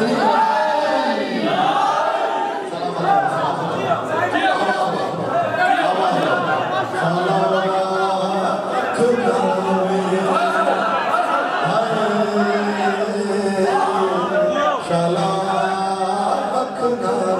Shalom, علیکم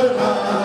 Almighty.